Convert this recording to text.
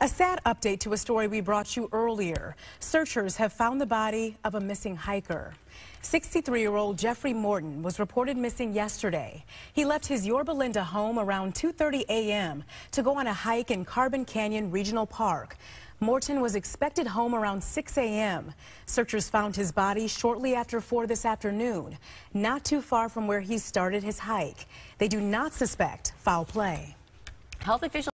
A sad update to a story we brought you earlier. Searchers have found the body of a missing hiker. 63-year-old Jeffrey Morton was reported missing yesterday. He left his Yorba Linda home around 2.30 a.m. to go on a hike in Carbon Canyon Regional Park. Morton was expected home around 6 a.m. Searchers found his body shortly after 4 this afternoon, not too far from where he started his hike. They do not suspect foul play. Health officials